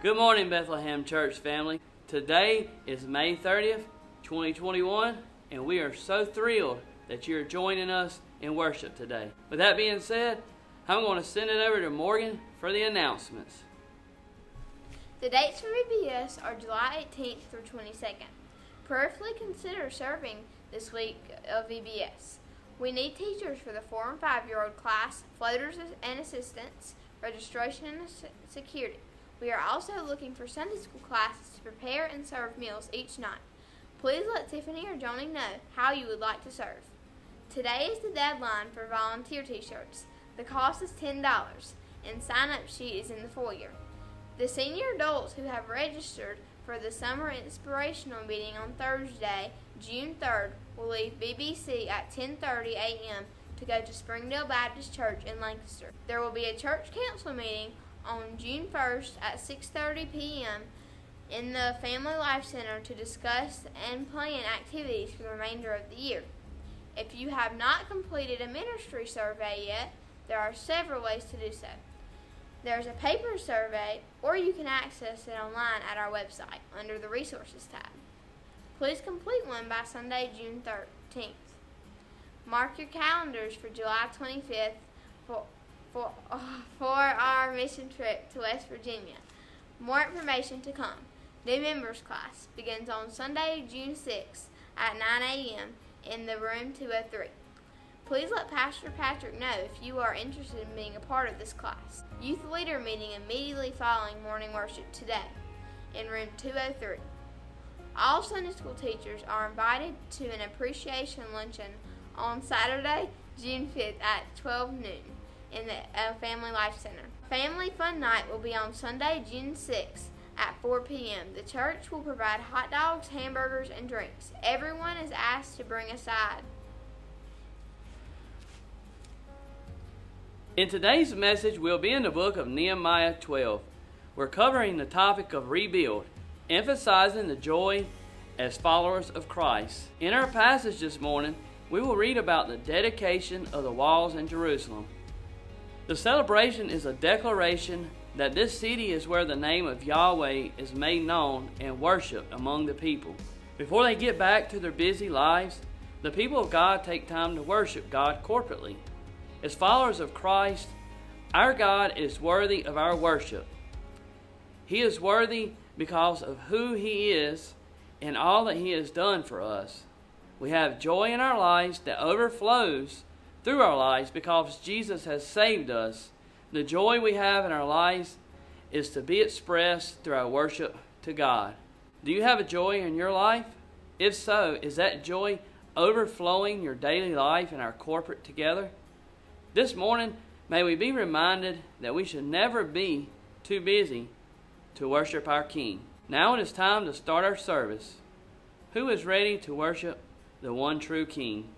Good morning, Bethlehem Church family. Today is May 30th, 2021, and we are so thrilled that you're joining us in worship today. With that being said, I'm going to send it over to Morgan for the announcements. The dates for VBS are July 18th through 22nd. Prayerfully consider serving this week of VBS. We need teachers for the 4 and 5 year old class, floaters and assistants, registration and security. We are also looking for Sunday school classes to prepare and serve meals each night. Please let Tiffany or Joni know how you would like to serve. Today is the deadline for volunteer t-shirts. The cost is $10 and sign-up sheet is in the foyer. The senior adults who have registered for the summer inspirational meeting on Thursday, June 3rd, will leave BBC at 10:30 a.m. to go to Springdale Baptist Church in Lancaster. There will be a church council meeting on June 1st at 6:30 p.m. in the Family Life Center to discuss and plan activities for the remainder of the year. If you have not completed a ministry survey yet, there are several ways to do so. There's a paper survey, or you can access it online at our website under the Resources tab. Please complete one by Sunday, June 13th. Mark your calendars for July 25th for, for, for our mission trip to West Virginia. More information to come. New members class begins on Sunday, June 6th at 9 a.m. in the room 203. Please let Pastor Patrick know if you are interested in being a part of this class. Youth leader meeting immediately following morning worship today in room 203. All Sunday school teachers are invited to an appreciation luncheon on Saturday, June 5th at 12 noon in the uh, Family Life Center. Family Fun Night will be on Sunday, June 6th at 4 p.m. The church will provide hot dogs, hamburgers, and drinks. Everyone is asked to bring a side. In today's message, we'll be in the book of Nehemiah 12. We're covering the topic of rebuild, emphasizing the joy as followers of Christ. In our passage this morning, we will read about the dedication of the walls in Jerusalem. The celebration is a declaration that this city is where the name of Yahweh is made known and worshiped among the people. Before they get back to their busy lives, the people of God take time to worship God corporately. As followers of Christ, our God is worthy of our worship. He is worthy because of who He is and all that He has done for us. We have joy in our lives that overflows through our lives because Jesus has saved us. The joy we have in our lives is to be expressed through our worship to God. Do you have a joy in your life? If so, is that joy overflowing your daily life and our corporate together? This morning, may we be reminded that we should never be too busy to worship our King. Now it is time to start our service. Who is ready to worship the one true King?